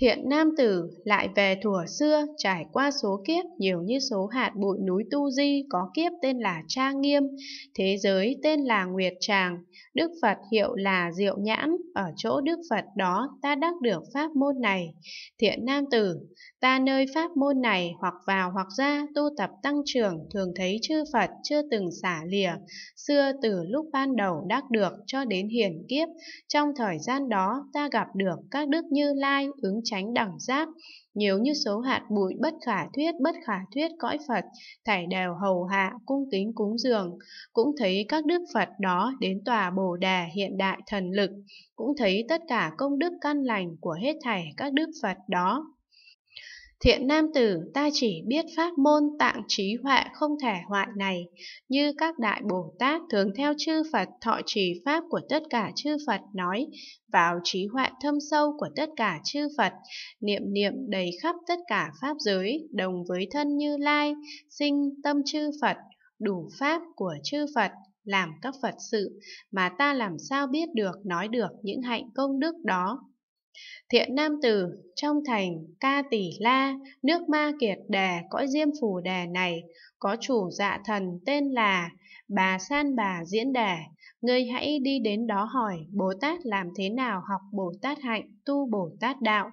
Thiện nam tử lại về thuở xưa trải qua số kiếp nhiều như số hạt bụi núi Tu Di có kiếp tên là Trang Nghiêm, thế giới tên là Nguyệt Tràng, Đức Phật hiệu là Diệu Nhãn, ở chỗ Đức Phật đó ta đắc được pháp môn này. Thiện nam tử, ta nơi pháp môn này hoặc vào hoặc ra tu tập tăng trưởng thường thấy chư Phật chưa từng xả lìa, xưa từ lúc ban đầu đắc được cho đến hiển kiếp, trong thời gian đó ta gặp được các đức như lai ứng tránh đẳng giác, nhiều như số hạt bụi bất khả thuyết bất khả thuyết cõi Phật, thảy đều hầu hạ, cung kính cúng dường, cũng thấy các đức Phật đó đến tòa Bồ Đề hiện đại thần lực, cũng thấy tất cả công đức căn lành của hết thảy các đức Phật đó. Thiện nam tử ta chỉ biết pháp môn tạng trí huệ không thể hoại này, như các đại Bồ Tát thường theo chư Phật thọ trì pháp của tất cả chư Phật nói, vào trí huệ thâm sâu của tất cả chư Phật, niệm niệm đầy khắp tất cả pháp giới, đồng với thân như lai, sinh tâm chư Phật, đủ pháp của chư Phật, làm các Phật sự, mà ta làm sao biết được nói được những hạnh công đức đó. Thiện nam tử, trong thành Ca Tỷ La, nước Ma Kiệt đà cõi Diêm Phù đà này, có chủ dạ thần tên là Bà San Bà Diễn đà. Ngươi hãy đi đến đó hỏi Bồ Tát làm thế nào học Bồ Tát hạnh, tu Bồ Tát đạo.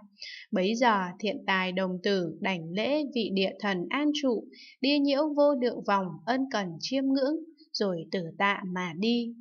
Bấy giờ thiện tài đồng tử đảnh lễ vị địa thần an trụ, đi nhiễu vô lượng vòng ân cần chiêm ngưỡng, rồi tử tạ mà đi.